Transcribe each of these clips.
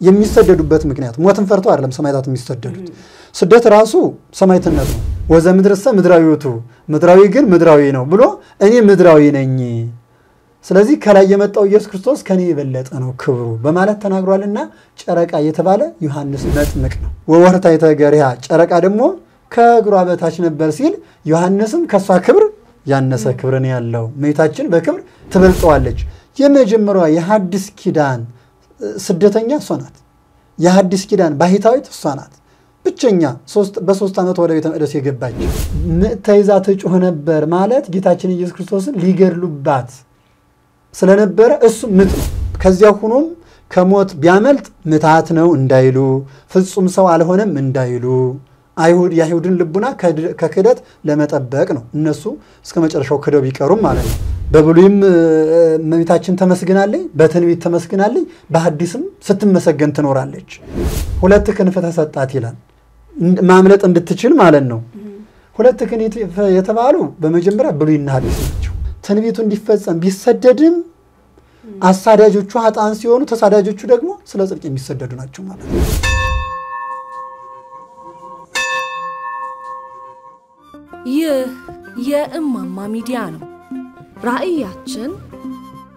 የሚሰደዱበት ምክንያት ሞትን ፈርተው አይደለም ሰማዕታት የሚሰደዱት። ስደት ራሱ ሰማዕትነት ነው። ወዘ ምድርሰ ምድራዊ ውእቱ ምድራዊ ግን ምድራዊ ነው ብሎ እኔ ምድራዊ ነኝ፣ ስለዚህ ከላይ የመጣው ኢየሱስ ክርስቶስ ከኔ የበለጠ ነው ክብሩ በማለት ተናግሯልና ጨረቃ የተባለ ዮሐንስ መጥምቅ ነው። ወወርኅታይተ ገሪሃ ጨረቃ ደግሞ ከእግሯ በታች ነበር ሲል ዮሐንስም ከእሷ ክብር ያነሰ ክብርን ያለው እመቤታችን በክብር ትበልጠዋለች። የመጀመሪያዋ የሐዲስ ኪዳን ስደተኛ እሷ ናት። የሐዲስ ኪዳን ባሕታዊት እሷ ናት። ብቸኛ በሶስት ዓመት ወደ ቤተ መቅደስ የገባች ተይዛ ትጮህ ነበር ማለት ጌታችን ኢየሱስ ክርስቶስን ሊገድሉባት ስለነበረ እሱ ምጥ ነው። ከዚያ ሁኖም ከሞት ቢያመልጥ ምታት ነው እንዳይሉ፣ ፍጹም ሰው አልሆነም እንዳይሉ አይሁድ የአይሁድን ልቡና ከክህደት ለመጠበቅ ነው። እነሱ እስከ መጨረሻው ክደው ቢቀሩም ማለት ነው። በብሉይም እመቤታችን ተመስግናለች፣ በትንቢት ተመስግናለች፣ በሐዲስም ስትመሰገን ትኖራለች። ሁለት ክንፍ ተሰጣት ይላል። ማምለጥ እንድትችል ማለት ነው። ሁለት ክንፍ የተባሉ በመጀመሪያ ብሉይና ሐዲስ ናቸው። ትንቢቱ እንዲፈጸም ቢሰደድም አሳዳጆቹ ኃጥአን ሲሆኑ ተሳዳጆቹ ደግሞ ስለ ጽድቅ የሚሰደዱ ናቸው ማለት ነው። ይህ የእማማ ሚዲያ ነው። ራዕያችን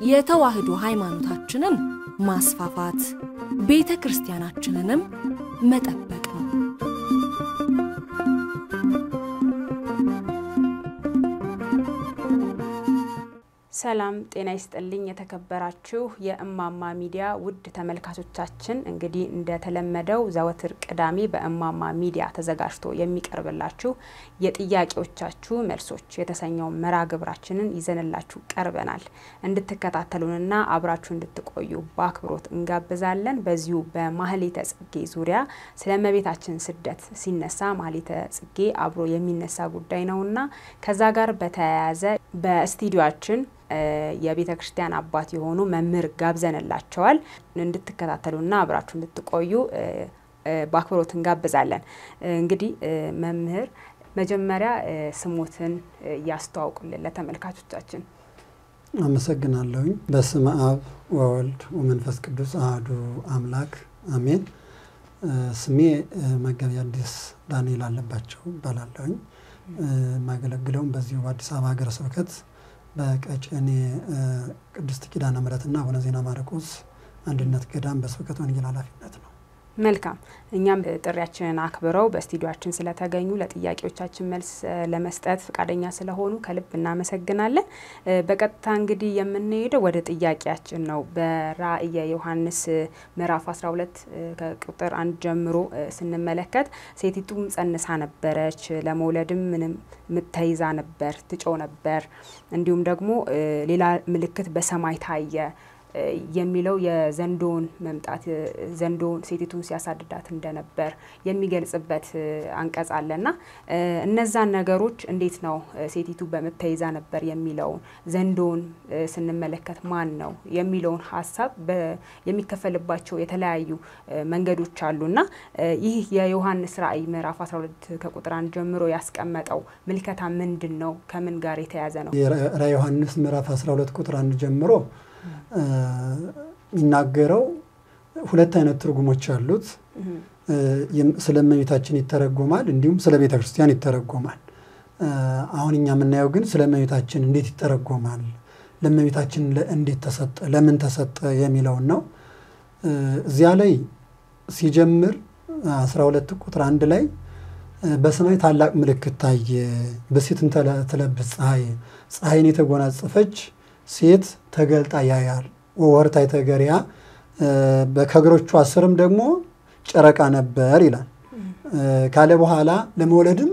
የተዋህዶ ሃይማኖታችንን ማስፋፋት፣ ቤተ ክርስቲያናችንንም መጠበቅ ሰላም ጤና ይስጥልኝ። የተከበራችሁ የእማማ ሚዲያ ውድ ተመልካቾቻችን፣ እንግዲህ እንደተለመደው ዘወትር ቅዳሜ በእማማ ሚዲያ ተዘጋጅቶ የሚቀርብላችሁ የጥያቄዎቻችሁ መልሶች የተሰኘው መርሃ ግብራችንን ይዘንላችሁ ቀርበናል። እንድትከታተሉንና አብራችሁ እንድትቆዩ በአክብሮት እንጋብዛለን። በዚሁ በማህሌተ ጽጌ ዙሪያ ስለ እመቤታችን ስደት ሲነሳ ማህሌተ ጽጌ አብሮ የሚነሳ ጉዳይ ነውና ከዛ ጋር በተያያዘ በስቱዲዮአችን የቤተ ክርስቲያን አባት የሆኑ መምህር ጋብዘንላቸዋል። እንድትከታተሉና አብራችሁ እንድትቆዩ በአክብሮት እንጋብዛለን። እንግዲህ መምህር መጀመሪያ ስሞትን እያስተዋውቁልን ለተመልካቾቻችን። አመሰግናለሁኝ። በስመ አብ ወወልድ ወመንፈስ ቅዱስ አሐዱ አምላክ አሜን። ስሜ መጋቢ ሐዲስ ዳንኤል አለባቸው እባላለሁኝ። የማገለግለውም በዚሁ በአዲስ አበባ ሀገረ ስብከት በቀጨኔ ቅድስት ኪዳነ ምሕረትና አቡነ ዜና ማርቆስ አንድነት ገዳም በስብከት ወንጌል ኃላፊነት ነው። መልካም። እኛም ጥሪያችንን አክብረው በስቱዲዮችን ስለተገኙ ለጥያቄዎቻችን መልስ ለመስጠት ፈቃደኛ ስለሆኑ ከልብ እናመሰግናለን። በቀጥታ እንግዲህ የምንሄደው ወደ ጥያቄያችን ነው። በራእየ ዮሐንስ ምዕራፍ 12 ከቁጥር አንድ ጀምሮ ስንመለከት ሴቲቱም ጸንሳ ነበረች፣ ለመውለድም ምንም ምተይዛ ነበር፣ ትጮው ነበር። እንዲሁም ደግሞ ሌላ ምልክት በሰማይ ታየ የሚለው የዘንዶውን መምጣት ዘንዶውን ሴቲቱን ሲያሳድዳት እንደነበር የሚገልጽበት አንቀጽ አለና እነዛን ነገሮች እንዴት ነው ሴቲቱ በምትይዛ ነበር የሚለውን ዘንዶውን ስንመለከት ማን ነው የሚለውን ሀሳብ የሚከፈልባቸው የተለያዩ መንገዶች አሉና ይህ የዮሐንስ ራእይ ምዕራፍ 12 ከቁጥር አንድ ጀምሮ ያስቀመጠው ምልከታ ምንድን ነው? ከምን ጋር የተያዘ ነው? ራእይ ዮሐንስ ምዕራፍ 12 ቁጥር አንድ ጀምሮ የሚናገረው ሁለት አይነት ትርጉሞች አሉት። ስለ እመቤታችን ይተረጎማል፣ እንዲሁም ስለ ቤተ ክርስቲያን ይተረጎማል። አሁን እኛ የምናየው ግን ስለ እመቤታችን እንዴት ይተረጎማል፣ ለእመቤታችን እንዴት ተሰጠ፣ ለምን ተሰጠ የሚለውን ነው። እዚያ ላይ ሲጀምር 12 ቁጥር አንድ ላይ በሰማይ ታላቅ ምልክት ታየ፣ በሴትን ትለብስ ፀሐይ ፀሐይን የተጎናጸፈች ሴት ተገልጣ ያያል። ወወርኅታይተ ገሪሃ ከእግሮቿ ስርም ደግሞ ጨረቃ ነበር ይላል። ካለ በኋላ ለመውለድም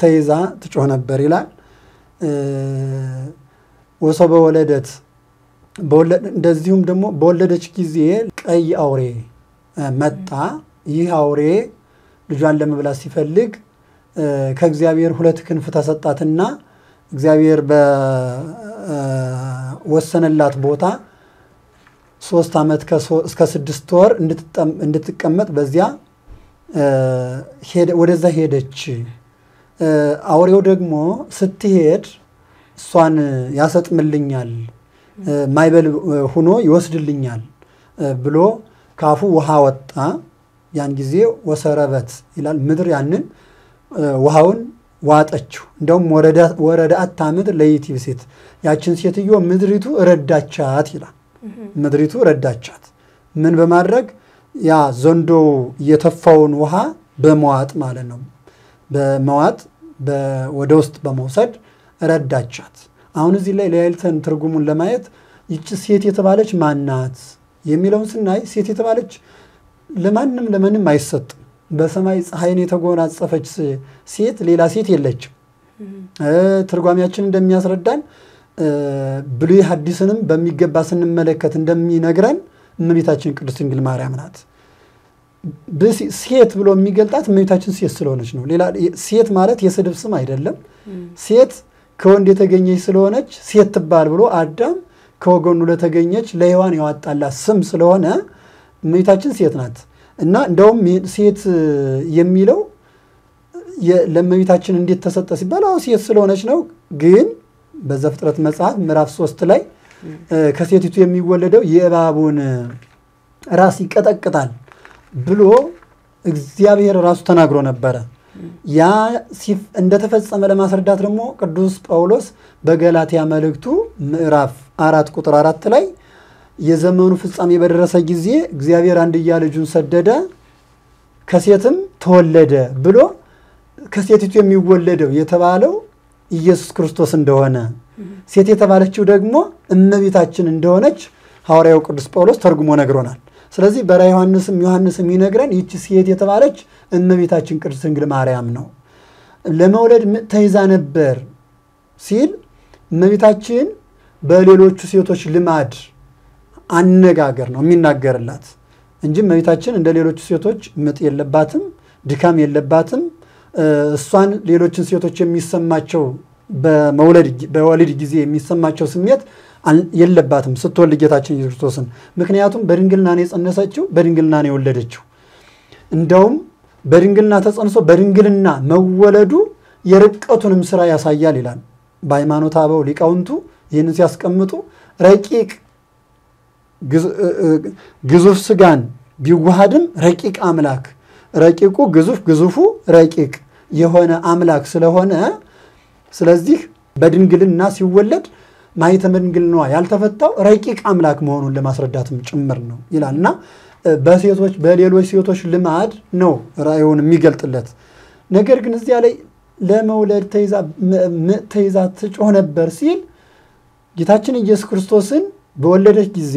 ተይዛ ትጮህ ነበር ይላል። ወሶበ ወለደት እንደዚሁም ደግሞ በወለደች ጊዜ ቀይ አውሬ መጣ። ይህ አውሬ ልጇን ለመብላት ሲፈልግ ከእግዚአብሔር ሁለት ክንፍ ተሰጣትና እግዚአብሔር በወሰነላት ቦታ ሶስት ዓመት እስከ ስድስት ወር እንድትቀመጥ በዚያ ወደዛ ሄደች። አውሬው ደግሞ ስትሄድ እሷን ያሰጥምልኛል፣ ማይበል ሁኖ ይወስድልኛል ብሎ ካፉ ውሃ ወጣ። ያን ጊዜ ወሰረበት ይላል። ምድር ያንን ውሃውን ዋጠችው። እንደውም ወረዳአታ ምድር ለይእቲ ሴት ያችን ሴትዮ ምድሪቱ ረዳቻት ይላል። ምድሪቱ ረዳቻት ምን በማድረግ ያ ዘንዶ የተፋውን ውሃ በመዋጥ ማለት ነው። በመዋጥ ወደ ውስጥ በመውሰድ ረዳቻት። አሁን እዚህ ላይ ለያይልተን ትርጉሙን ለማየት ይቺ ሴት የተባለች ማናት የሚለውን ስናይ ሴት የተባለች ለማንም ለምንም አይሰጥም። በሰማይ ፀሐይን የተጎናጸፈች ሴት ሌላ ሴት የለችም። ትርጓሚያችን እንደሚያስረዳን ብሉይ ሐዲስንም በሚገባ ስንመለከት እንደሚነግረን እመቤታችን ቅድስት ድንግል ማርያም ናት። ሴት ብሎ የሚገልጣት እመቤታችን ሴት ስለሆነች ነው። ሌላ ሴት ማለት የስድብ ስም አይደለም። ሴት ከወንድ የተገኘች ስለሆነች ሴት ትባል ብሎ አዳም ከወገኑ ለተገኘች ለሔዋን ያዋጣላት ስም ስለሆነ እመቤታችን ሴት ናት እና እንደውም ሴት የሚለው ለእመቤታችን እንዴት ተሰጠ ሲባል አዎ ሴት ስለሆነች ነው። ግን በዘፍጥረት መጽሐፍ ምዕራፍ ሶስት ላይ ከሴቲቱ የሚወለደው የእባቡን ራስ ይቀጠቅጣል ብሎ እግዚአብሔር ራሱ ተናግሮ ነበረ። ያ እንደተፈጸመ ለማስረዳት ደግሞ ቅዱስ ጳውሎስ በገላትያ መልእክቱ ምዕራፍ አራት ቁጥር አራት ላይ የዘመኑ ፍጻሜ በደረሰ ጊዜ እግዚአብሔር አንድያ ልጁን ሰደደ ከሴትም ተወለደ ብሎ ከሴቲቱ የሚወለደው የተባለው ኢየሱስ ክርስቶስ እንደሆነ ሴት የተባለችው ደግሞ እመቤታችን እንደሆነች ሐዋርያው ቅዱስ ጳውሎስ ተርጉሞ ነግሮናል። ስለዚህ በራዕየ ዮሐንስም ዮሐንስም የሚነግረን ይቺ ሴት የተባለች እመቤታችን ቅድስት ድንግል ማርያም ነው። ለመውለድ ተይዛ ነበር ሲል እመቤታችን በሌሎቹ ሴቶች ልማድ አነጋገር ነው የሚናገርላት እንጂ እመቤታችን እንደ ሌሎቹ ሴቶች ምጥ የለባትም፣ ድካም የለባትም። እሷን ሌሎችን ሴቶች የሚሰማቸው በወሊድ ጊዜ የሚሰማቸው ስሜት የለባትም ስትወልድ ጌታችን ኢየሱስ ክርስቶስን። ምክንያቱም በድንግልና ነው የጸነሰችው፣ በድንግልና ነው የወለደችው። እንደውም በድንግልና ተጸንሶ በድንግልና መወለዱ የርቀቱንም ስራ ያሳያል ይላል። በሃይማኖተ አበው ሊቃውንቱ ይህንን ሲያስቀምጡ ረቂቅ ግዙፍ ስጋን ቢዋሃድም ረቂቅ አምላክ ረቂቁ ግዙፍ ግዙፉ ረቂቅ የሆነ አምላክ ስለሆነ ስለዚህ በድንግልና ሲወለድ ማኅተመ ድንግልናዋ ያልተፈታው ረቂቅ አምላክ መሆኑን ለማስረዳትም ጭምር ነው ይላል እና በሴቶች በሌሎች ሴቶች ልማድ ነው ራእዩን የሚገልጥለት። ነገር ግን እዚያ ላይ ለመውለድ ተይዛ ትጮህ ነበር ሲል ጌታችን ኢየሱስ ክርስቶስን በወለደች ጊዜ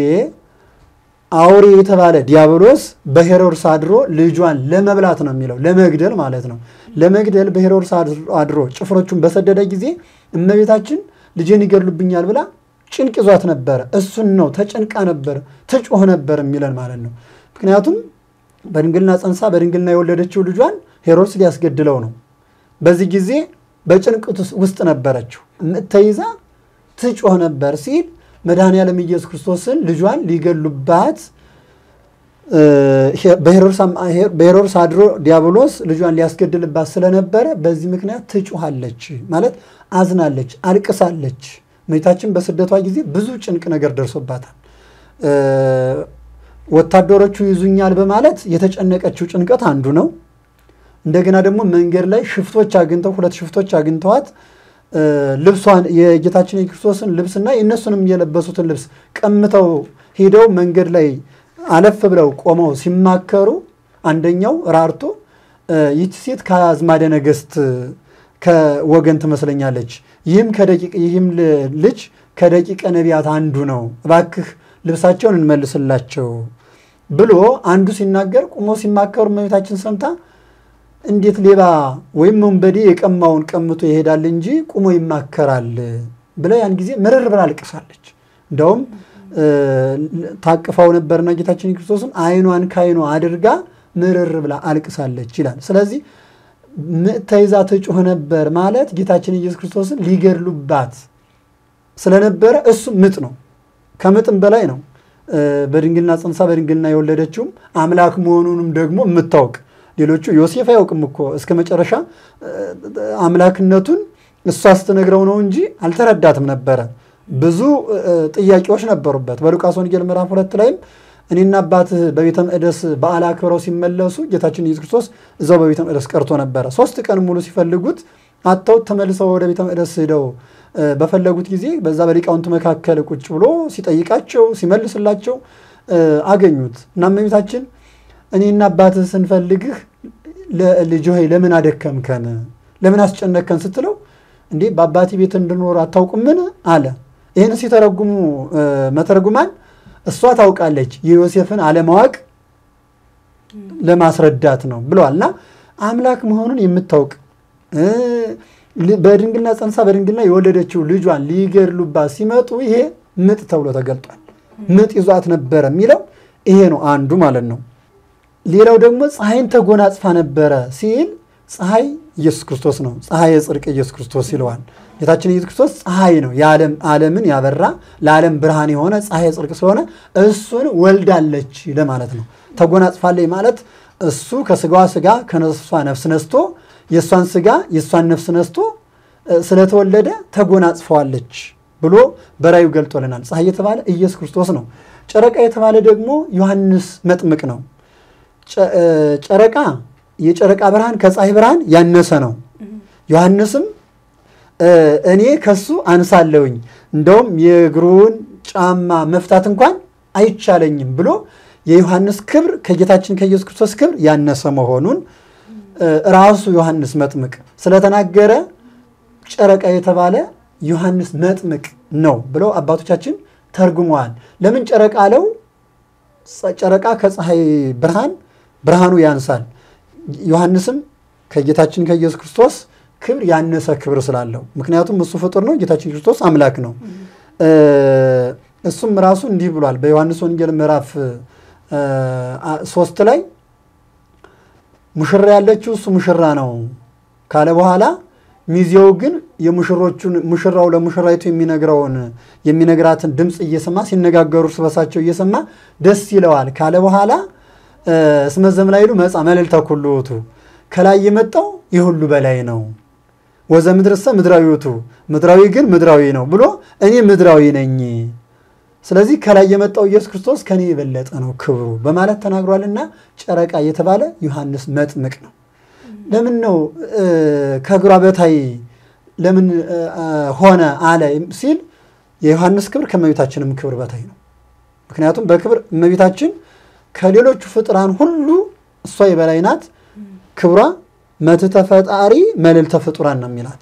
አውሬ የተባለ ዲያብሎስ በሄሮድስ አድሮ ልጇን ለመብላት ነው የሚለው ለመግደል ማለት ነው። ለመግደል በሄሮድስ አድሮ ጭፍሮቹን በሰደደ ጊዜ እመቤታችን ልጄን ይገድሉብኛል ብላ ጭንቅ ይዟት ነበረ። እሱን ነው ተጨንቃ ነበር ትጮህ ነበር የሚለን ማለት ነው። ምክንያቱም በድንግልና ጸንሳ በድንግልና የወለደችው ልጇን ሄሮድስ ሊያስገድለው ነው። በዚህ ጊዜ በጭንቅ ውስጥ ነበረችው። ተይዛ ትጮህ ነበር ሲል መድኃኔ ዓለም ኢየሱስ ክርስቶስን ልጇን ሊገሉባት በሄሮድስ አድሮ ዲያብሎስ ልጇን ሊያስገድልባት ስለነበረ በዚህ ምክንያት ትጮሃለች ማለት አዝናለች፣ አልቅሳለች። እመቤታችን በስደቷ ጊዜ ብዙ ጭንቅ ነገር ደርሶባታል። ወታደሮቹ ይዙኛል በማለት የተጨነቀችው ጭንቀት አንዱ ነው። እንደገና ደግሞ መንገድ ላይ ሽፍቶች አግኝተው ሁለት ሽፍቶች አግኝተዋት ልብሷን የጌታችን የክርስቶስን ልብስና የእነሱንም የለበሱትን ልብስ ቀምተው ሄደው መንገድ ላይ አለፍ ብለው ቆመው ሲማከሩ አንደኛው ራርቶ ይቺ ሴት ከአዝማደ ነገሥት ከወገን ትመስለኛለች፣ ይህም ይህም ልጅ ከደቂቀ ነቢያት አንዱ ነው፣ እባክህ ልብሳቸውን እንመልስላቸው ብሎ አንዱ ሲናገር ቁሞ ሲማከሩ እመቤታችን ሰምታ እንዴት ሌባ ወይም ወንበዴ የቀማውን ቀምቶ ይሄዳል እንጂ ቁሞ ይማከራል ብላ ያን ጊዜ ምርር ብላ አልቅሳለች። እንደውም ታቅፋው ነበርና ጌታችን ክርስቶስን ዓይኗን ከዓይኗ አድርጋ ምርር ብላ አልቅሳለች ይላል። ስለዚህ ተይዛ ትጮህ ነበር ማለት ጌታችን ኢየሱስ ክርስቶስን ሊገድሉባት ስለነበረ እሱ ምጥ ነው፣ ከምጥም በላይ ነው። በድንግልና ጸንሳ በድንግልና የወለደችውም አምላክ መሆኑንም ደግሞ የምታውቅ ሌሎቹ ዮሴፍ አያውቅም እኮ እስከ መጨረሻ አምላክነቱን እሷ ስትነግረው ነው እንጂ አልተረዳትም ነበረ። ብዙ ጥያቄዎች ነበሩበት። በሉቃስ ወንጌል ምዕራፍ ሁለት ላይም እኔና አባትህ በቤተ መቅደስ በዓል አክብረው ሲመለሱ ጌታችን ኢየሱስ ክርስቶስ እዛው በቤተ መቅደስ ቀርቶ ነበረ። ሶስት ቀን ሙሉ ሲፈልጉት አጥተውት ተመልሰው ወደ ቤተ መቅደስ ሄደው በፈለጉት ጊዜ በዛ በሊቃውንቱ መካከል ቁጭ ብሎ ሲጠይቃቸው ሲመልስላቸው አገኙት እና እመቤታችን እኔና አባትህ ስንፈልግህ ልጅ ሆይ ለምን አደከምከን? ለምን አስጨነከን? ስትለው እንዴ በአባቴ ቤት እንድኖር አታውቁምን? አለ። ይህን ሲተረጉሙ መተርጉማን እሷ ታውቃለች የዮሴፍን አለማወቅ ለማስረዳት ነው ብለዋል። እና አምላክ መሆኑን የምታውቅ በድንግልና ጸንሳ በድንግልና የወለደችው ልጇን ሊገድሉባት ሲመጡ ይሄ ምጥ ተብሎ ተገልጧል። ምጥ ይዟት ነበረ የሚለው ይሄ ነው አንዱ ማለት ነው። ሌላው ደግሞ ፀሐይን ተጎናጽፋ ነበረ ሲል ፀሐይ ኢየሱስ ክርስቶስ ነው። ፀሐይ የጽድቅ ኢየሱስ ክርስቶስ ይለዋል። ጌታችን ኢየሱስ ክርስቶስ ፀሐይ ነው። ዓለምን ያበራ ለዓለም ብርሃን የሆነ ፀሐይ የጽድቅ ስለሆነ እሱን ወልዳለች ለማለት ነው። ተጎናጽፋለች ማለት እሱ ከስጋዋ ስጋ ከነፍሷ ነፍስ ነስቶ የእሷን ስጋ የእሷን ነፍስ ነስቶ ስለተወለደ ተጎናጽፈዋለች ብሎ በራዩ ገልጦልናል። ፀሐይ የተባለ ኢየሱስ ክርስቶስ ነው። ጨረቃ የተባለ ደግሞ ዮሐንስ መጥምቅ ነው። ጨረቃ የጨረቃ ብርሃን ከፀሐይ ብርሃን ያነሰ ነው። ዮሐንስም እኔ ከሱ አንሳለሁኝ እንደውም የእግሩን ጫማ መፍታት እንኳን አይቻለኝም ብሎ የዮሐንስ ክብር ከጌታችን ከኢየሱስ ክርስቶስ ክብር ያነሰ መሆኑን ራሱ ዮሐንስ መጥምቅ ስለተናገረ ጨረቃ የተባለ ዮሐንስ መጥምቅ ነው ብለው አባቶቻችን ተርጉመዋል። ለምን ጨረቃ አለው? ጨረቃ ከፀሐይ ብርሃን ብርሃኑ ያንሳል። ዮሐንስም ከጌታችን ከኢየሱስ ክርስቶስ ክብር ያነሰ ክብር ስላለው፣ ምክንያቱም እሱ ፍጡር ነው፣ ጌታችን ክርስቶስ አምላክ ነው። እሱም ራሱ እንዲህ ብሏል በዮሐንስ ወንጌል ምዕራፍ ሶስት ላይ ሙሽራ ያለችው እሱ ሙሽራ ነው ካለ በኋላ ሚዜው ግን የሙሽሮቹን ሙሽራው ለሙሽራይቱ የሚነግረውን የሚነግራትን ድምፅ እየሰማ ሲነጋገሩ እርስ በርሳቸው እየሰማ ደስ ይለዋል ካለ በኋላ እስመ ዘእምላዕሉ መጻ መልዕልተ ኩሉ ውእቱ ከላይ የመጣው የሁሉ በላይ ነው። ወዘ ምድርሰ ምድራዊ ውእቱ ምድራዊ ግን ምድራዊ ነው ብሎ እኔ ምድራዊ ነኝ፣ ስለዚህ ከላይ የመጣው ኢየሱስ ክርስቶስ ከኔ የበለጠ ነው ክብሩ በማለት ተናግሯልና ጨረቃ የተባለ ዮሐንስ መጥምቅ ነው። ለምን ነው ከእግሯ በታይ ለምን ሆነ አለ ሲል የዮሐንስ ክብር ከእመቤታችንም ክብር በታይ ነው። ምክንያቱም በክብር እመቤታችን ከሌሎቹ ፍጥራን ሁሉ እሷ የበላይ ናት። ክብሯ መትሕተ ፈጣሪ መልዕልተ ፍጡራን ነው የሚላት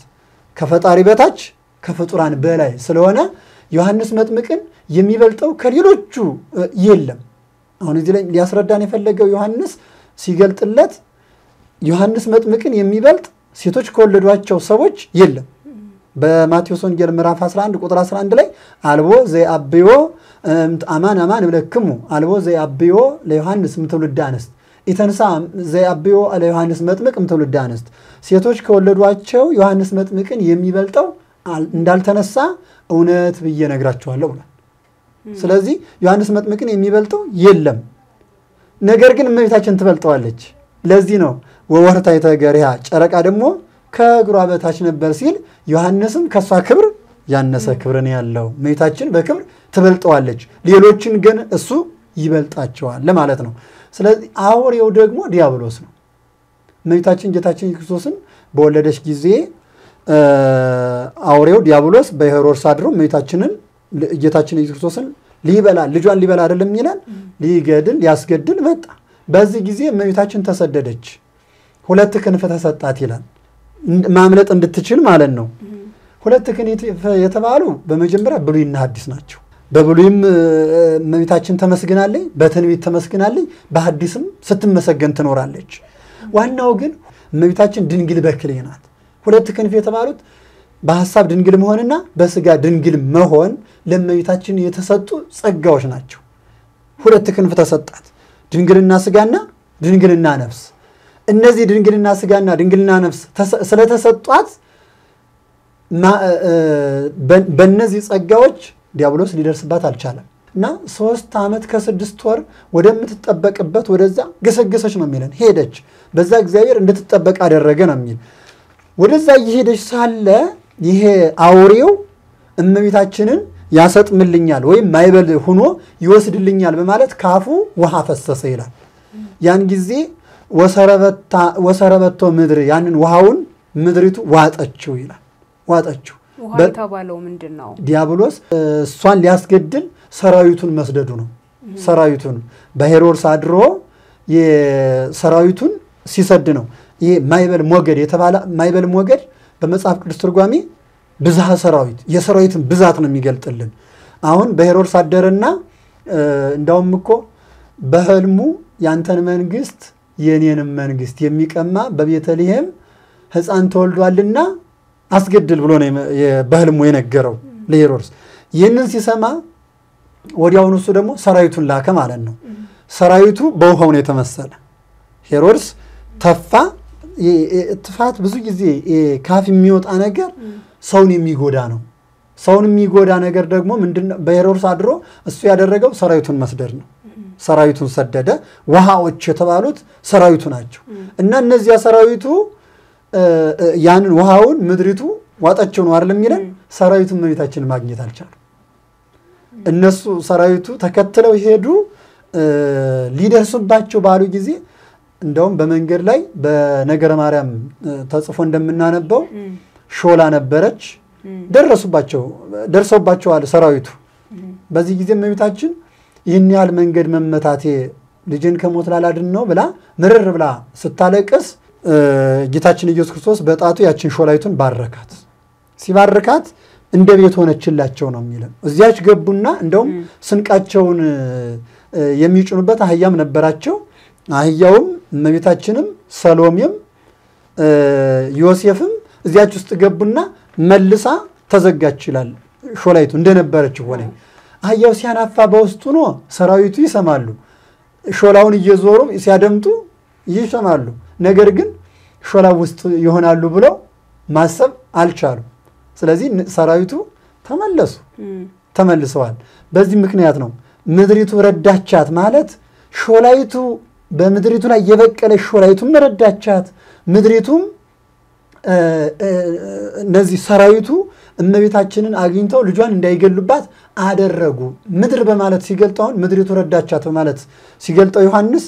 ከፈጣሪ በታች ከፍጡራን በላይ ስለሆነ ዮሐንስ መጥምቅን የሚበልጠው ከሌሎቹ የለም። አሁን እዚህ ላይ ሊያስረዳን የፈለገው ዮሐንስ ሲገልጥለት ዮሐንስ መጥምቅን የሚበልጥ ሴቶች ከወለዷቸው ሰዎች የለም። በማቴዎስ ወንጌል ምዕራፍ 11 ቁጥር 11 ላይ አልቦ ዘአብዮ አማን አማን እብለክሙ አልቦ ዘአብዮ ለዮሐንስ እምትውልደ አንስት ኢተንሳ ዘአብዮ ለዮሐንስ መጥምቅ እምትውልደ አንስት ሴቶች ከወለዷቸው ዮሐንስ መጥምቅን የሚበልጠው እንዳልተነሳ እውነት ብዬ ነግራችኋለሁ ብሏል። ስለዚህ ዮሐንስ መጥምቅን የሚበልጠው የለም። ነገር ግን እመቤታችን ትበልጠዋለች። ለዚህ ነው ወወርታ የተገሪያ ጨረቃ ደግሞ ከእግሯ በታች ነበር ሲል ዮሐንስም ከእሷ ክብር ያነሰ ክብርን ያለው እመቤታችን በክብር ትበልጠዋለች፣ ሌሎችን ግን እሱ ይበልጣቸዋል ለማለት ነው። ስለዚህ አውሬው ደግሞ ዲያብሎስ ነው። እመቤታችን ጌታችን ክርስቶስን በወለደች ጊዜ አውሬው ዲያብሎስ በሄሮድስ አድሮ እመቤታችንን ጌታችን ኢየሱስ ክርስቶስን ሊበላ ልጇን ሊበላ አይደለም ይላል፣ ሊገድል ሊያስገድል መጣ። በዚህ ጊዜ እመቤታችን ተሰደደች፣ ሁለት ክንፍ ተሰጣት ይላል። ማምለጥ እንድትችል ማለት ነው። ሁለት ክንፍ የተባሉ በመጀመሪያ ብሉይና ሐዲስ ናቸው። በብሉይም እመቤታችን ተመስግናለች፣ በትንቢት ተመስግናለች፣ በሐዲስም ስትመሰገን ትኖራለች። ዋናው ግን እመቤታችን ድንግል በክሌ ናት። ሁለት ክንፍ የተባሉት በሀሳብ ድንግል መሆንና በስጋ ድንግል መሆን ለእመቤታችን የተሰጡ ጸጋዎች ናቸው። ሁለት ክንፍ ተሰጣት፣ ድንግልና ስጋና ድንግልና ነፍስ። እነዚህ ድንግልና ስጋና ድንግልና ነፍስ ስለተሰጧት በእነዚህ ጸጋዎች ዲያብሎስ ሊደርስባት አልቻለም እና ሶስት ዓመት ከስድስት ወር ወደምትጠበቅበት ወደዛ ገሰገሰች ነው የሚለን። ሄደች፣ በዛ እግዚአብሔር እንድትጠበቅ አደረገ ነው የሚል ወደዛ እየሄደች ሳለ ይሄ አውሬው እመቤታችንን ያሰጥምልኛል ወይም ማይበል ሁኖ ይወስድልኛል በማለት ካፉ ውሃ ፈሰሰ ይላል። ያን ጊዜ ወሰረበቶ ምድር ያንን ውሃውን ምድሪቱ ዋጠችው ይላል። ዋጠችው የተባለው ምንድን ነው? ዲያብሎስ እሷን ሊያስገድል ሰራዊቱን መስደዱ ነው። ሰራዊቱን በሄሮድስ አድሮ የሰራዊቱን ሲሰድ ነው። ይህ ማይበል ሞገድ የተባለ ማይበል ሞገድ በመጽሐፍ ቅዱስ ትርጓሜ ብዝሃ ሰራዊት የሰራዊትን ብዛት ነው የሚገልጥልን። አሁን በሄሮድስ አደረና እንዳውም እኮ በህልሙ ያንተን መንግስት የኔንም መንግስት የሚቀማ በቤተልሔም ሕፃን ተወልዷልና አስገድል ብሎ ነው በህልሙ የነገረው ለሄሮድስ። ይህንን ሲሰማ ወዲያውኑ እሱ ደግሞ ሰራዊቱን ላከ ማለት ነው። ሰራዊቱ በውሃው ነው የተመሰለ። ሄሮድስ ተፋ። ጥፋት ብዙ ጊዜ ካፍ የሚወጣ ነገር ሰውን የሚጎዳ ነው። ሰውን የሚጎዳ ነገር ደግሞ ምንድነው? በሄሮድስ አድሮ እሱ ያደረገው ሰራዊቱን መስደድ ነው። ሰራዊቱን ሰደደ። ውሃዎች የተባሉት ሰራዊቱ ናቸው እና እነዚያ ሰራዊቱ ያንን ውሃውን ምድሪቱ ዋጠቸው ነው አይደለም የሚለን። ሰራዊቱን እመቤታችንን ማግኘት አልቻሉ። እነሱ ሰራዊቱ ተከትለው ሄዱ። ሊደርሱባቸው ባሉ ጊዜ እንደውም በመንገድ ላይ በነገረ ማርያም ተጽፎ እንደምናነበው ሾላ ነበረች። ደረሱባቸው ደርሰውባቸዋል ሰራዊቱ። በዚህ ጊዜ እመቤታችን ይህን ያህል መንገድ መመታቴ ልጅን ከሞት ላላድን ነው ብላ ምርር ብላ ስታለቅስ ጌታችን ኢየሱስ ክርስቶስ በጣቱ ያችን ሾላይቱን ባረካት። ሲባርካት እንደ ቤት ሆነችላቸው ነው የሚለው። እዚያች ገቡና እንደውም ስንቃቸውን የሚጭኑበት አህያም ነበራቸው። አህያውም እመቤታችንም ሰሎሜም ዮሴፍም እዚያች ውስጥ ገቡና መልሳ ተዘጋች ይላል። ሾላይቱ እንደነበረችው ሆነ። አህያው ሲያናፋ በውስጡ ሆኖ ሰራዊቱ ይሰማሉ። ሾላውን እየዞሩ ሲያደምጡ ይሰማሉ። ነገር ግን ሾላው ውስጥ ይሆናሉ ብለው ማሰብ አልቻሉ። ስለዚህ ሰራዊቱ ተመለሱ ተመልሰዋል። በዚህ ምክንያት ነው ምድሪቱ ረዳቻት ማለት ሾላይቱ በምድሪቱ ላይ የበቀለች ሾላይቱም ረዳቻት። ምድሪቱም እነዚህ ሰራዊቱ እመቤታችንን አግኝተው ልጇን እንዳይገሉባት አደረጉ። ምድር በማለት ሲገልጠው አሁን ምድሪቱ ረዳቻት በማለት ሲገልጠው ዮሐንስ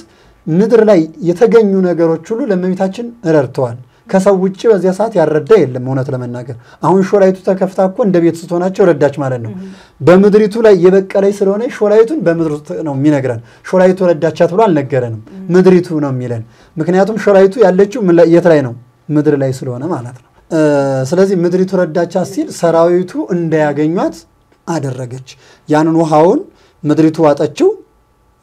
ምድር ላይ የተገኙ ነገሮች ሁሉ ለእመቤታችን ረድተዋል። ከሰው ውጭ በዚያ ሰዓት ያረዳ የለም። እውነት ለመናገር አሁን ሾላይቱ ተከፍታ እኮ እንደ ቤት ስትሆናቸው ረዳች ማለት ነው። በምድሪቱ ላይ የበቀለች ስለሆነ ሾላይቱን በምድር ነው የሚነግረን። ሾላይቱ ረዳቻት ብሎ አልነገረንም፣ ምድሪቱ ነው የሚለን። ምክንያቱም ሾላይቱ ያለችው የት ላይ ነው? ምድር ላይ ስለሆነ ማለት ነው። ስለዚህ ምድሪቱ ረዳቻት ሲል ሰራዊቱ እንዳያገኟት አደረገች። ያንን ውሃውን ምድሪቱ ዋጠችው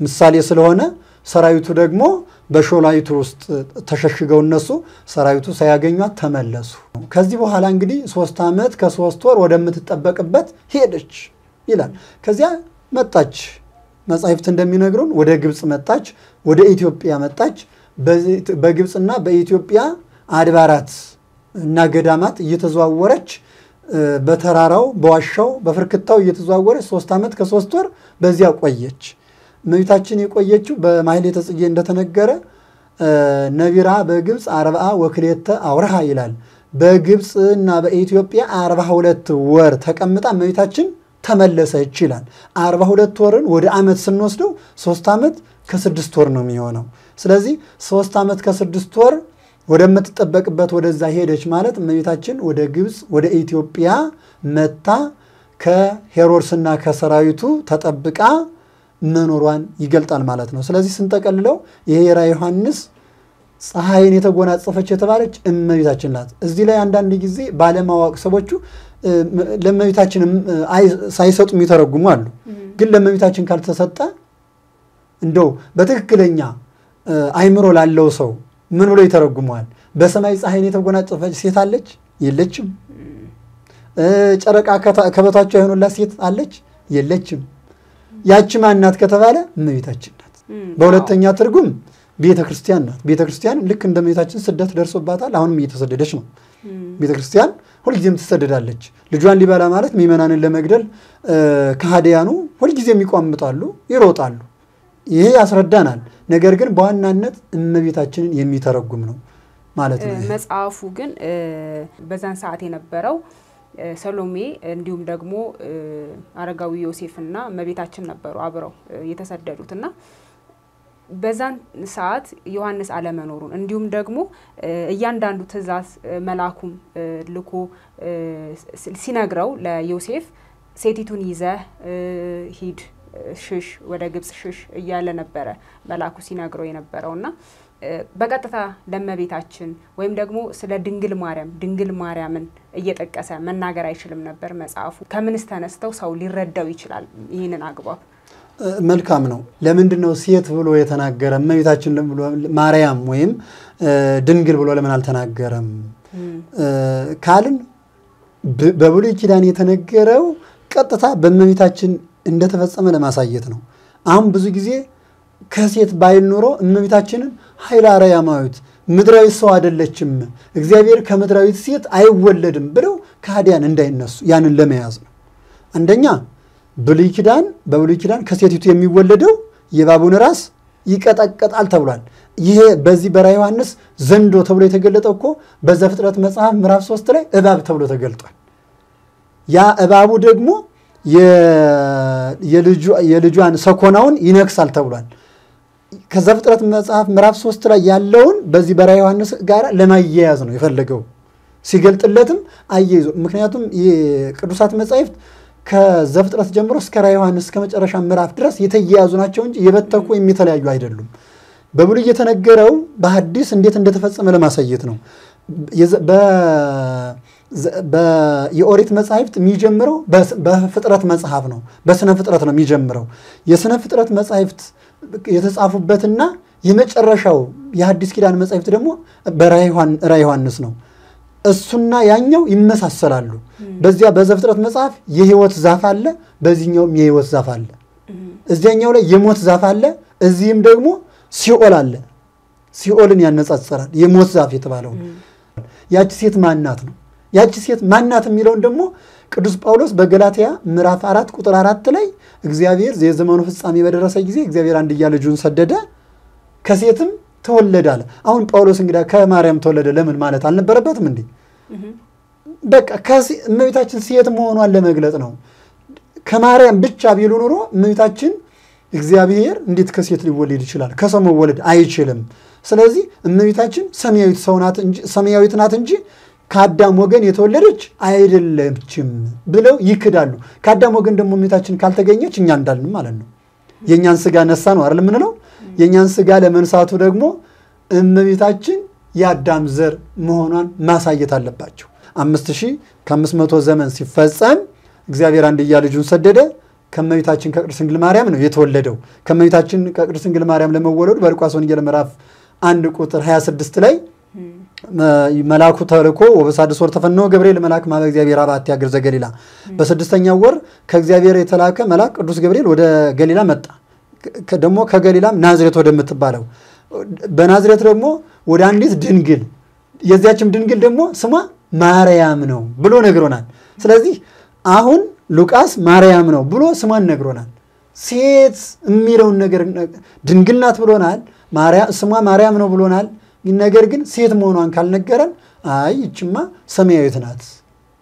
ምሳሌ ስለሆነ ሰራዊቱ ደግሞ በሾላይቱ ውስጥ ተሸሽገው እነሱ ሰራዊቱ ሳያገኟት ተመለሱ። ከዚህ በኋላ እንግዲህ ሶስት ዓመት ከሶስት ወር ወደምትጠበቅበት ሄደች ይላል። ከዚያ መጣች። መጻሕፍት እንደሚነግሩን ወደ ግብፅ መጣች፣ ወደ ኢትዮጵያ መጣች። በግብፅና በኢትዮጵያ አድባራት እና ገዳማት እየተዘዋወረች በተራራው በዋሻው በፍርክታው እየተዘዋወረች ሶስት ዓመት ከሶስት ወር በዚያ ቆየች። እመቤታችን የቆየችው በማሕሌተ ጽጌ እንደተነገረ ነቢራ በግብፅ አርብዓ ወክሌተ አውርሃ ይላል። በግብፅ እና በኢትዮጵያ አርባ ሁለት ወር ተቀምጣ እመቤታችን ተመለሰች ይላል። አርባ ሁለት ወርን ወደ ዓመት ስንወስደው ሶስት ዓመት ከስድስት ወር ነው የሚሆነው። ስለዚህ ሶስት ዓመት ከስድስት ወር ወደምትጠበቅበት ወደዛ ሄደች ማለት እመቤታችን ወደ ግብፅ ወደ ኢትዮጵያ መታ ከሄሮድስና ከሰራዊቱ ተጠብቃ መኖሯን ይገልጣል ማለት ነው። ስለዚህ ስንጠቀልለው የራዕየ ዮሐንስ ፀሐይን የተጎናጸፈች የተባለች እመቤታችን ናት። እዚህ ላይ አንዳንድ ጊዜ ባለማወቅ ሰዎቹ ለእመቤታችን ሳይሰጡ የሚተረጉሙ አሉ። ግን ለእመቤታችን ካልተሰጠ እንደው በትክክለኛ አይምሮ ላለው ሰው ምን ብሎ ይተረጉመዋል? በሰማይ ፀሐይን የተጎናጸፈች ሴት አለች? የለችም። ጨረቃ ከበታቿ የሆኑላት ሴት አለች? የለችም። ያቺ ማናት ከተባለ እመቤታችን ናት። በሁለተኛ ትርጉም ቤተ ክርስቲያን ናት። ቤተ ክርስቲያን ልክ እንደ እመቤታችን ስደት ደርሶባታል። አሁንም እየተሰደደች ነው። ቤተ ክርስቲያን ሁልጊዜም ትሰደዳለች። ልጇን ሊበላ ማለት ምዕመናንን ለመግደል ከሃዲያኑ ሁልጊዜም ይቋምጣሉ፣ ይሮጣሉ። ይሄ ያስረዳናል። ነገር ግን በዋናነት እመቤታችንን የሚተረጉም ነው ማለት ነው። መጽሐፉ ግን በዛን ሰዓት የነበረው ሰሎሜ እንዲሁም ደግሞ አረጋዊ ዮሴፍና እመቤታችን ነበሩ አብረው የተሰደዱት እና በዛን ሰዓት ዮሐንስ አለመኖሩን እንዲሁም ደግሞ እያንዳንዱ ትእዛዝ መልአኩም ልኮ ሲነግረው ለዮሴፍ ሴቲቱን ይዘህ ሂድ፣ ሽሽ፣ ወደ ግብጽ ሽሽ እያለ ነበረ መልአኩ ሲነግረው የነበረው እና በቀጥታ ለእመቤታችን ወይም ደግሞ ስለ ድንግል ማርያም ድንግል ማርያምን እየጠቀሰ መናገር አይችልም ነበር መጽሐፉ። ከምንስ ተነስተው ሰው ሊረዳው ይችላል ይህንን አግባብ? መልካም ነው። ለምንድን ነው ሴት ብሎ የተናገረ እመቤታችን ብሎ ማርያም ወይም ድንግል ብሎ ለምን አልተናገረም ካልን በብሉይ ኪዳን የተነገረው ቀጥታ በእመቤታችን እንደተፈጸመ ለማሳየት ነው። አሁን ብዙ ጊዜ ከሴት ባይል ኖሮ እመቤታችንን ኃይለ አርያማዊት ምድራዊ ሰው አይደለችም፣ እግዚአብሔር ከምድራዊት ሴት አይወለድም ብለው ከሃዲያን እንዳይነሱ ያንን ለመያዝ ነው። አንደኛ ብሉይ ኪዳን በብሉይ ኪዳን ከሴቲቱ የሚወለደው የእባቡን ራስ ይቀጠቀጣል ተብሏል። ይሄ በዚህ በራዕየ ዮሐንስ ዘንዶ ተብሎ የተገለጠው እኮ በዘፍጥረት መጽሐፍ ምዕራፍ ሶስት ላይ እባብ ተብሎ ተገልጧል። ያ እባቡ ደግሞ የልጇን ሰኮናውን ይነክሳል ተብሏል። ከዘፍጥረት መጽሐፍ ምዕራፍ ሶስት ላይ ያለውን በዚህ በራዕየ ዮሐንስ ጋር ለማያያዝ ነው የፈለገው ሲገልጥለትም አያይዞ ምክንያቱም የቅዱሳት መጻሕፍት ከዘፍጥረት ጀምሮ እስከ ራዕየ ዮሐንስ እስከ መጨረሻ ምዕራፍ ድረስ የተያያዙ ናቸው እንጂ የበተኩ የሚተለያዩ አይደሉም። በብሉይ የተነገረው በሐዲስ እንዴት እንደተፈጸመ ለማሳየት ነው። የኦሪት መጽሐፍት የሚጀምረው በፍጥረት መጽሐፍ ነው። በስነ ፍጥረት ነው የሚጀምረው። የስነ ፍጥረት መጽሐፍት የተጻፉበትና የመጨረሻው የሐዲስ ኪዳን መጽሐፍት ደግሞ በራዕየ ዮሐንስ ነው። እሱና ያኛው ይመሳሰላሉ። በዚያ በዘፍጥረት መጽሐፍ የሕይወት ዛፍ አለ፣ በዚህኛውም የሕይወት ዛፍ አለ። እዚያኛው ላይ የሞት ዛፍ አለ፣ እዚህም ደግሞ ሲኦል አለ። ሲኦልን ያነጻጽራል የሞት ዛፍ የተባለው። ያቺ ሴት ማናት ነው? ያቺ ሴት ማናት የሚለውን ደግሞ ቅዱስ ጳውሎስ በገላትያ ምዕራፍ አራት ቁጥር አራት ላይ እግዚአብሔር የዘመኑ ፍጻሜ በደረሰ ጊዜ እግዚአብሔር አንድያ ልጁን ሰደደ ከሴትም ተወለደ አለ። አሁን ጳውሎስ እንግዲህ ከማርያም ተወለደ ለምን ማለት አልነበረበትም እንዴ? በቃ እመቤታችን ሴት መሆኗን ለመግለጥ ነው። ከማርያም ብቻ ቢሉ ኑሮ እመቤታችን እግዚአብሔር እንዴት ከሴት ሊወለድ ይችላል? ከሰው መወለድ አይችልም። ስለዚህ እመቤታችን ሰማያዊት ናት እንጂ ከአዳም ወገን የተወለደች አይደለችም ብለው ይክዳሉ። ከአዳም ወገን ደግሞ እመቤታችን ካልተገኘች እኛ እንዳልንም ማለት ነው። የእኛን ስጋ ነሳ ነው አይደል የምንለው። የእኛን ስጋ ለመንሳቱ ደግሞ እመቤታችን የአዳም ዘር መሆኗን ማሳየት አለባቸው። አምስት ሺህ ከአምስት መቶ ዘመን ሲፈጸም እግዚአብሔር አንድያ ልጁን ሰደደ። ከእመቤታችን ከቅድስት ድንግል ማርያም ነው የተወለደው። ከእመቤታችን ከቅድስት ድንግል ማርያም ለመወለዱ በሉቃስ ወንጌል ምዕራፍ አንድ ቁጥር 26 ላይ መልአኩ ተልኮ ወበሳድስ ወር ተፈነወ ገብርኤል መልአክ ማበ እግዚአብሔር አብአቲ ሀገር ዘገሊላ። በስድስተኛው ወር ከእግዚአብሔር የተላከ መልአክ ቅዱስ ገብርኤል ወደ ገሊላ መጣ። ደግሞ ከገሊላም ናዝሬት ወደምትባለው በናዝሬት ደግሞ ወደ አንዲት ድንግል የዚያችም ድንግል ደግሞ ስሟ ማርያም ነው ብሎ ነግሮናል። ስለዚህ አሁን ሉቃስ ማርያም ነው ብሎ ስሟን ነግሮናል። ሴት የሚለውን ነገር ድንግል ናት ብሎናል። ስሟ ማርያም ነው ብሎናል። ነገር ግን ሴት መሆኗን ካልነገረን አይ ይችማ ሰማያዊት ናት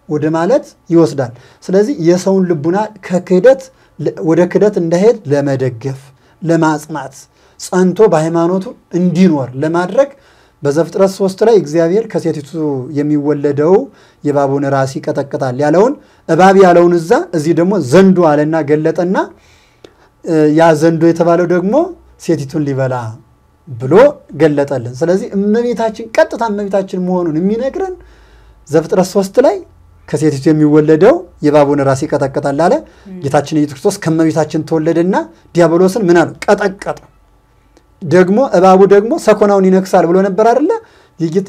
ወደ ማለት ይወስዳል። ስለዚህ የሰውን ልቡና ከክህደት ወደ ክህደት እንዳይሄድ ለመደገፍ ለማጽናት ጸንቶ በሃይማኖቱ እንዲኖር ለማድረግ በዘፍጥረት ሶስት ላይ እግዚአብሔር ከሴቲቱ የሚወለደው የእባቡን ራስ ይቀጠቅጣል ያለውን እባብ ያለውን እዛ እዚህ ደግሞ ዘንዶ አለና ገለጠና ያ ዘንዶ የተባለው ደግሞ ሴቲቱን ሊበላ ብሎ ገለጠልን። ስለዚህ እመቤታችን ቀጥታ እመቤታችን መሆኑን የሚነግረን ዘፍጥረት ሶስት ላይ ከሴቲቱ የሚወለደው የእባቡን ራስ ይቀጠቅጣል አለ። ጌታችን ኢየሱስ ክርስቶስ ከእመቤታችን ተወለደና ዲያብሎስን ምን አሉ? ቀጠቀጠው። ደግሞ እባቡ ደግሞ ሰኮናውን ይነክሳል ብሎ ነበር አይደለ?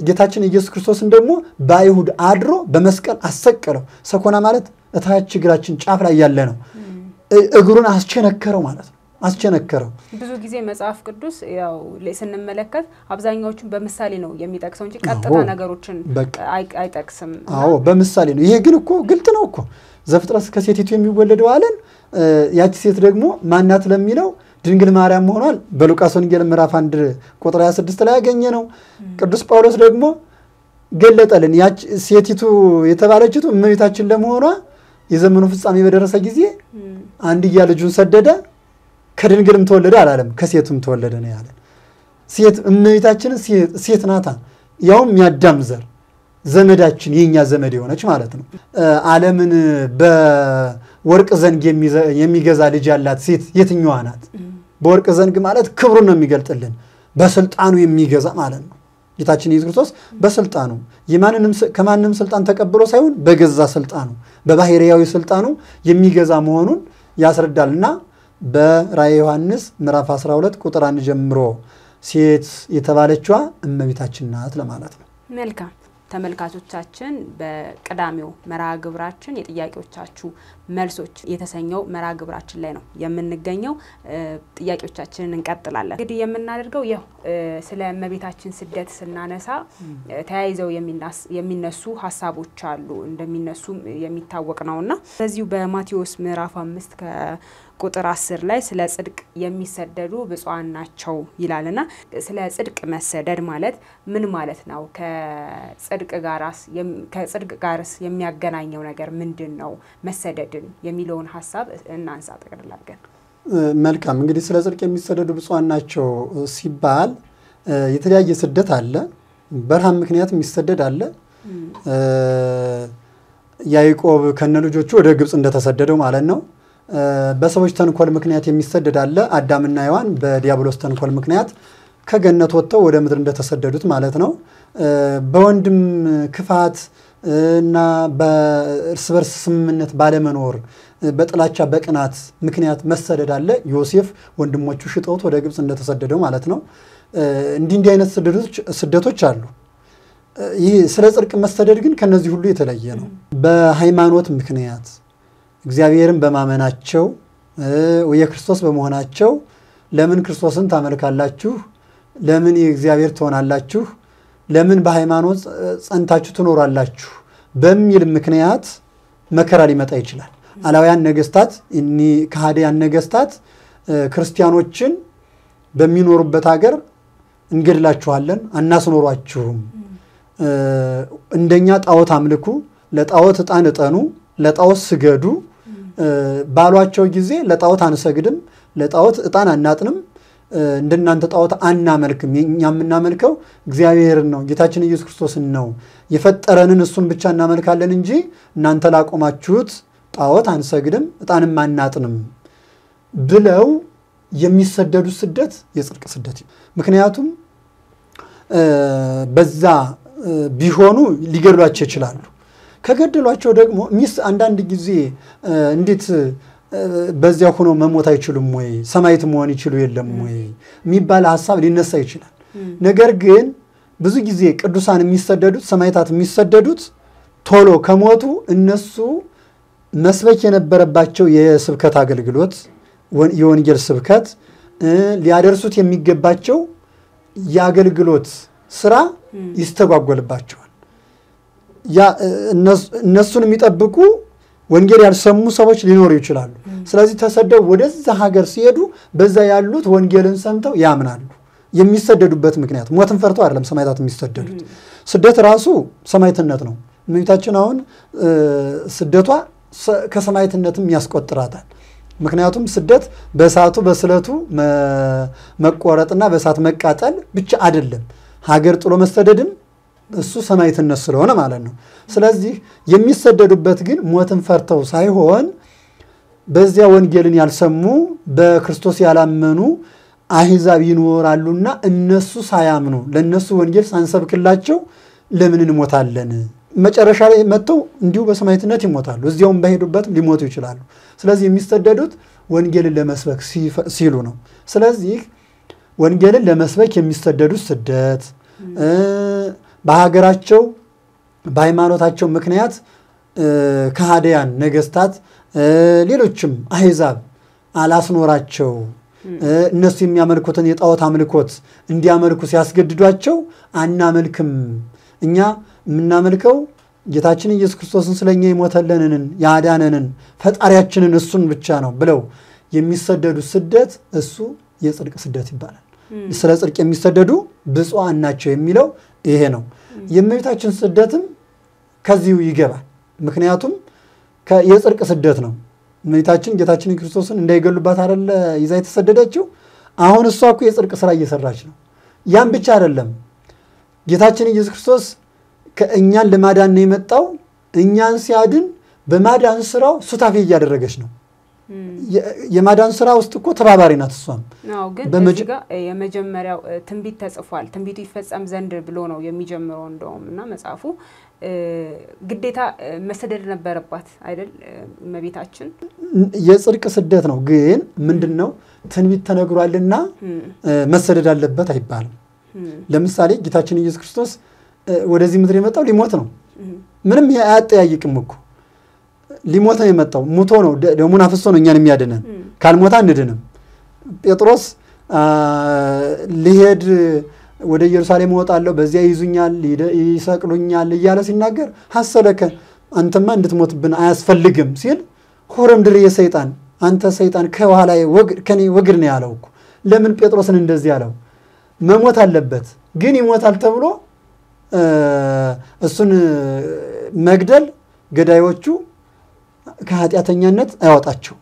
ጌታችን ኢየሱስ ክርስቶስን ደግሞ በአይሁድ አድሮ በመስቀል አሰቀለው። ሰኮና ማለት እታች እግራችን ጫፍ ላይ ያለ ነው። እግሩን አስቸነከረው ማለት ነው። አስቸነከረው። ብዙ ጊዜ መጽሐፍ ቅዱስ ያው ስንመለከት አብዛኛዎቹን በምሳሌ ነው የሚጠቅሰው እንጂ ቀጥታ ነገሮችን አይጠቅስም። አዎ በምሳሌ ነው። ይሄ ግን እኮ ግልጥ ነው እኮ ዘፍጥረት ከሴቲቱ የሚወለደው አለን። ያቺ ሴት ደግሞ ማናት ለሚለው ድንግል ማርያም መሆኗል በሉቃስ ወንጌል ምዕራፍ አንድ ቁጥር 26 ላይ ያገኘ ነው። ቅዱስ ጳውሎስ ደግሞ ገለጠልን። ያች ሴቲቱ የተባለችቱ እመቤታችን ለመሆኗ የዘመኑ ፍጻሜ በደረሰ ጊዜ አንድያ ልጁን ሰደደ፣ ከድንግልም ተወለደ አላለም፣ ከሴቱም ተወለደ ነው ያለን። ሴት እመቤታችን ሴት ናታ፣ ያውም ያዳም ዘር ዘመዳችን የኛ ዘመድ የሆነች ማለት ነው። ዓለምን በወርቅ ዘንግ የሚገዛ ልጅ ያላት ሴት የትኛዋ ናት? በወርቅ ዘንግ ማለት ክብሩን ነው የሚገልጥልን፣ በስልጣኑ የሚገዛ ማለት ነው። ጌታችን ኢየሱስ ክርስቶስ በስልጣኑ ከማንም ስልጣን ተቀብሎ ሳይሆን በገዛ ስልጣኑ በባሕርያዊ ስልጣኑ የሚገዛ መሆኑን ያስረዳልና በራእየ ዮሐንስ ምዕራፍ 12 ቁጥር አንድ ጀምሮ ሴት የተባለችዋ እመቤታችን ናት ለማለት ነው። መልካም ተመልካቾቻችን በቅዳሜው መርሃ ግብራችን የጥያቄዎቻችሁ መልሶች የተሰኘው መርሃ ግብራችን ላይ ነው የምንገኘው። ጥያቄዎቻችንን እንቀጥላለን። እንግዲህ የምናደርገው ያው ስለ እመቤታችን ስደት ስናነሳ ተያይዘው የሚነሱ ሀሳቦች አሉ እንደሚነሱም የሚታወቅ ነውና በዚሁ በማቴዎስ ምዕራፍ አምስት ቁጥር አስር ላይ ስለ ጽድቅ የሚሰደዱ ብፁዓን ናቸው ይላልና ስለ ጽድቅ መሰደድ ማለት ምን ማለት ነው? ከጽድቅ ጋርስ የሚያገናኘው ነገር ምንድን ነው? መሰደድን የሚለውን ሀሳብ እናንሳ ጠቅልል አድርገን። መልካም እንግዲህ ስለ ጽድቅ የሚሰደዱ ብፁዓን ናቸው ሲባል የተለያየ ስደት አለ። በረሃብ ምክንያት የሚሰደድ አለ። ያዕቆብ ከነ ልጆቹ ወደ ግብፅ እንደተሰደደው ማለት ነው። በሰዎች ተንኮል ምክንያት የሚሰደድ አለ። አዳምና ሔዋን በዲያብሎስ ተንኮል ምክንያት ከገነት ወጥተው ወደ ምድር እንደተሰደዱት ማለት ነው። በወንድም ክፋት እና በእርስ በርስ ስምምነት ባለመኖር በጥላቻ በቅናት ምክንያት መሰደድ አለ። ዮሴፍ ወንድሞቹ ሽጠውት ወደ ግብፅ እንደተሰደደው ማለት ነው። እንዲህ እንዲህ አይነት ስደቶች አሉ። ይህ ስለ ጽድቅ መሰደድ ግን ከነዚህ ሁሉ የተለየ ነው። በሃይማኖት ምክንያት እግዚአብሔርን በማመናቸው የክርስቶስ በመሆናቸው ለምን ክርስቶስን ታመልካላችሁ? ለምን የእግዚአብሔር ትሆናላችሁ? ለምን በሃይማኖት ጸንታችሁ ትኖራላችሁ? በሚል ምክንያት መከራ ሊመጣ ይችላል። አላውያን ነገስታት፣ ከሃዲያን ነገስታት ክርስቲያኖችን በሚኖሩበት ሀገር እንገድላችኋለን፣ አናስኖሯችሁም፣ እንደኛ ጣዖት አምልኩ፣ ለጣዖት ዕጣን እጠኑ፣ ለጣዖት ስገዱ ባሏቸው ጊዜ ለጣዖት አንሰግድም፣ ለጣዖት ዕጣን አናጥንም፣ እንደናንተ ጣዖት አናመልክም። እኛ የምናመልከው እግዚአብሔርን ነው፣ ጌታችን ኢየሱስ ክርስቶስን ነው። የፈጠረንን እሱን ብቻ እናመልካለን እንጂ እናንተ ላቆማችሁት ጣዖት አንሰግድም፣ ዕጣንም አናጥንም ብለው የሚሰደዱት ስደት የጽድቅ ስደት። ምክንያቱም በዛ ቢሆኑ ሊገድሏቸው ይችላሉ። ከገደሏቸው ደግሞ ሚስ አንዳንድ ጊዜ እንዴት በዚያ ሆነው መሞት አይችሉም ወይ? ሰማዕት መሆን ይችሉ የለም ወይ? የሚባል ሀሳብ ሊነሳ ይችላል። ነገር ግን ብዙ ጊዜ ቅዱሳን የሚሰደዱት ሰማዕታት የሚሰደዱት ቶሎ ከሞቱ እነሱ መስበክ የነበረባቸው የስብከት አገልግሎት የወንጌል ስብከት ሊያደርሱት የሚገባቸው የአገልግሎት ስራ ይስተጓጎልባቸዋል። እነሱን የሚጠብቁ ወንጌል ያልሰሙ ሰዎች ሊኖሩ ይችላሉ። ስለዚህ ተሰደው ወደዛ ሀገር ሲሄዱ በዛ ያሉት ወንጌልን ሰምተው ያምናሉ። የሚሰደዱበት ምክንያት ሞትን ፈርተው አይደለም ሰማዕታት የሚሰደዱት። ስደት ራሱ ሰማዕትነት ነው። እመቤታችን አሁን ስደቷ ከሰማዕትነትም ያስቆጥራታል። ምክንያቱም ስደት በእሳቱ በስለቱ መቆረጥና በእሳት መቃጠል ብቻ አይደለም፣ ሀገር ጥሎ መሰደድም እሱ ሰማዕትነት ስለሆነ ማለት ነው። ስለዚህ የሚሰደዱበት ግን ሞትን ፈርተው ሳይሆን በዚያ ወንጌልን ያልሰሙ በክርስቶስ ያላመኑ አሕዛብ ይኖራሉና እነሱ ሳያምኑ ለእነሱ ወንጌል ሳንሰብክላቸው ለምን እንሞታለን? መጨረሻ ላይ መጥተው እንዲሁ በሰማዕትነት ይሞታሉ። እዚያውም በሄዱበትም ሊሞቱ ይችላሉ። ስለዚህ የሚሰደዱት ወንጌልን ለመስበክ ሲሉ ነው። ስለዚህ ወንጌልን ለመስበክ የሚሰደዱት ስደት በሀገራቸው በሃይማኖታቸው ምክንያት ከሃዲያን ነገስታት፣ ሌሎችም አሕዛብ አላስኖራቸው እነሱ የሚያመልኩትን የጣዖት አምልኮት እንዲያመልኩ ሲያስገድዷቸው አናመልክም፣ እኛ የምናመልከው ጌታችን ኢየሱስ ክርስቶስን ስለኛ የሞተልንን ያዳነንን ፈጣሪያችንን እሱን ብቻ ነው ብለው የሚሰደዱት ስደት እሱ የጽድቅ ስደት ይባላል። ስለ ጽድቅ የሚሰደዱ ብፁዓን ናቸው የሚለው ይሄ ነው። የእመቤታችን ስደትም ከዚሁ ይገባል። ምክንያቱም የጽድቅ ስደት ነው። እመቤታችን ጌታችን ክርስቶስን እንዳይገሉባት አይደለ ይዛ የተሰደደችው። አሁን እሷ እኮ የጽድቅ ስራ እየሰራች ነው። ያም ብቻ አይደለም። ጌታችን ኢየሱስ ክርስቶስ ከእኛን ለማዳን ነው የመጣው። እኛን ሲያድን በማዳን ስራው ሱታፌ እያደረገች ነው። የማዳን ስራ ውስጥ እኮ ተባባሪ ናት። እሷም አዎ። ግን እዚህ ጋር የመጀመሪያው ትንቢት ተጽፏል። ትንቢቱ ይፈጸም ዘንድ ብሎ ነው የሚጀምረው እንደውም እና መጽሐፉ ግዴታ መሰደድ ነበረባት አይደል እመቤታችን? የጽድቅ ስደት ነው። ግን ምንድን ነው ትንቢት ተነግሯልና መሰደድ አለበት አይባልም። ለምሳሌ ጌታችን ኢየሱስ ክርስቶስ ወደዚህ ምድር የመጣው ሊሞት ነው። ምንም አያጠያይቅም እኮ ሊሞት ነው የመጣው። ሙቶ ነው ደሙን አፍሶ ነው እኛን የሚያድነን። ካልሞታ እንድንም። ጴጥሮስ ሊሄድ ወደ ኢየሩሳሌም እወጣለሁ፣ በዚያ ይዙኛል፣ ይሰቅሉኛል እያለ ሲናገር ሐሰለከ አንተማ እንድትሞትብን አያስፈልግም ሲል ሆረም ድር የሰይጣን አንተ ሰይጣን ከኋላ ከኔ ወግድ ነው ያለው እኮ። ለምን ጴጥሮስን እንደዚህ ያለው? መሞት አለበት ግን ይሞታል ተብሎ እሱን መግደል ገዳዮቹ ከኃጢአተኛነት አያወጣቸው።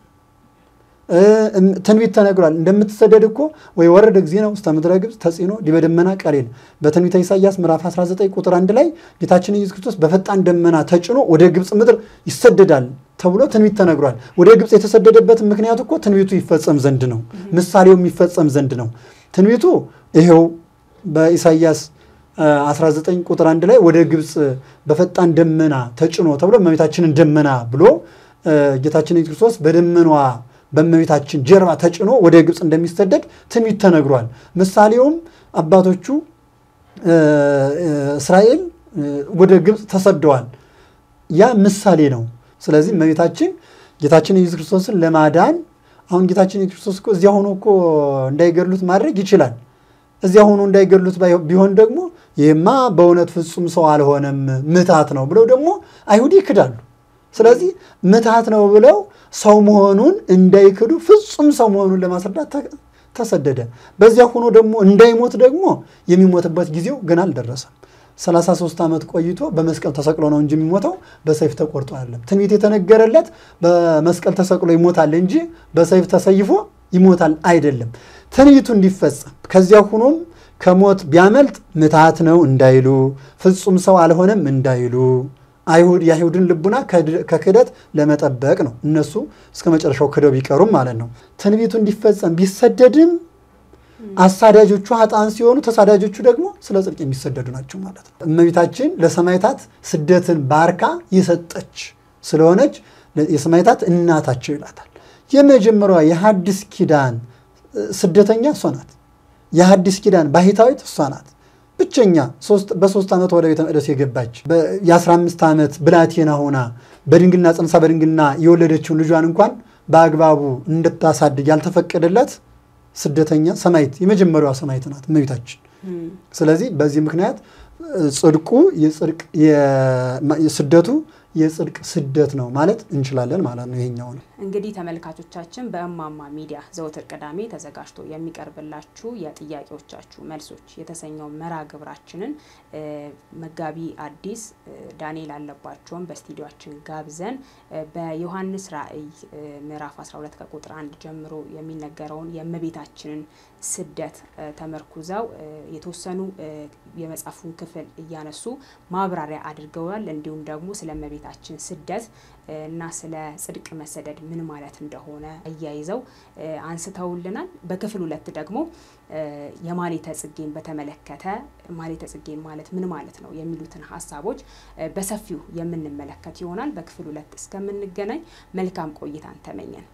ትንቢት ተነግሯል። እንደምትሰደድ እኮ ወይ ወረደ ጊዜ ነው ውስተ ምድረ ግብፅ ተጽዕኖ ዲበ ደመና ቀሊል በትንቢተ ኢሳይያስ ምዕራፍ 19 ቁጥር አንድ ላይ ጌታችን ኢየሱስ ክርስቶስ በፈጣን ደመና ተጭኖ ወደ ግብፅ ምድር ይሰደዳል ተብሎ ትንቢት ተነግሯል። ወደ ግብፅ የተሰደደበት ምክንያቱ እኮ ትንቢቱ ይፈጸም ዘንድ ነው። ምሳሌው የሚፈጸም ዘንድ ነው። ትንቢቱ ይሄው በኢሳይያስ 19 ቁጥር አንድ ላይ ወደ ግብፅ በፈጣን ደመና ተጭኖ ተብሎ እመቤታችንን ደመና ብሎ ጌታችን ኢየሱስ ክርስቶስ በደመኗ በእመቤታችን ጀርባ ተጭኖ ወደ ግብፅ እንደሚሰደድ ትንቢት ተነግሯል። ምሳሌውም አባቶቹ እስራኤል ወደ ግብፅ ተሰደዋል። ያ ምሳሌ ነው። ስለዚህ እመቤታችን ጌታችን ኢየሱስ ክርስቶስን ለማዳን አሁን ጌታችን ኢየሱስ ክርስቶስ እዚያ ሆኖ እኮ እንዳይገድሉት ማድረግ ይችላል። እዚያ ሆኖ እንዳይገድሉት ቢሆን ደግሞ ይህማ በእውነት ፍጹም ሰው አልሆነም ምታት ነው ብለው ደግሞ አይሁድ ይክዳሉ። ስለዚህ ምታት ነው ብለው ሰው መሆኑን እንዳይክዱ ፍጹም ሰው መሆኑን ለማስረዳት ተሰደደ። በዚያ ሆኖ ደግሞ እንዳይሞት ደግሞ የሚሞትበት ጊዜው ገና አልደረሰም። 33 ዓመት ቆይቶ በመስቀል ተሰቅሎ ነው እንጂ የሚሞተው በሰይፍ ተቆርጦ አይደለም። ትንቢት የተነገረለት በመስቀል ተሰቅሎ ይሞታል እንጂ በሰይፍ ተሰይፎ ይሞታል አይደለም። ትንቢቱ እንዲፈጸም ከዚያ ሆኖም ከሞት ቢያመልጥ ምትሃት ነው እንዳይሉ፣ ፍጹም ሰው አልሆነም እንዳይሉ አይሁድ የአይሁድን ልቡና ከክህደት ለመጠበቅ ነው። እነሱ እስከ መጨረሻው ክደው ቢቀሩም ማለት ነው። ትንቢቱ እንዲፈጸም ቢሰደድም አሳዳጆቹ ኃጥአን ሲሆኑ ተሳዳጆቹ ደግሞ ስለ ጽድቅ የሚሰደዱ ናቸው ማለት ነው። እመቤታችን ለሰማዕታት ስደትን ባርካ የሰጠች ስለሆነች የሰማዕታት እናታቸው ይላታል። የመጀመሪያዋ የሐዲስ ኪዳን ስደተኛ እሷ ናት። የሐዲስ ኪዳን ባሕታዊት እሷ ናት። ብቸኛ በሶስት ዓመት ወደ ቤተ መቅደስ የገባች የ15 ዓመት ብላቴና ሆና በድንግልና ጽንሳ በድንግልና የወለደችውን ልጇን እንኳን በአግባቡ እንድታሳድግ ያልተፈቀደላት ስደተኛ ሰማዕት የመጀመሪያዋ ሰማዕት ናት እመቤታችን። ስለዚህ በዚህ ምክንያት ጽድቁ የጽድቅ ስደቱ የጽድቅ ስደት ነው ማለት እንችላለን ማለት ነው። ይሄኛው ነው እንግዲህ ተመልካቾቻችን በእማማ ሚዲያ ዘወትር ቅዳሜ ተዘጋጅቶ የሚቀርብላችሁ የጥያቄዎቻችሁ መልሶች የተሰኘው መርሃ ግብራችንን መጋቢ ሐዲስ ዳንኤል አለባቸውን በስቱዲዮችን ጋብዘን በዮሐንስ ራእይ ምዕራፍ 12 ከቁጥር አንድ ጀምሮ የሚነገረውን የእመቤታችንን ስደት ተመርኩዘው የተወሰኑ የመጽሐፉን ክፍል እያነሱ ማብራሪያ አድርገዋል። እንዲሁም ደግሞ ስለ እመቤታችን ስደት እና ስለ ጽድቅ መሰደድ ምን ማለት እንደሆነ አያይዘው አንስተውልናል። በክፍል ሁለት ደግሞ የማኅሌተ ጽጌን በተመለከተ ማኅሌተ ጽጌ ማለት ምን ማለት ነው የሚሉትን ሀሳቦች በሰፊው የምንመለከት ይሆናል። በክፍል ሁለት እስከምንገናኝ መልካም ቆይታን ተመኘን።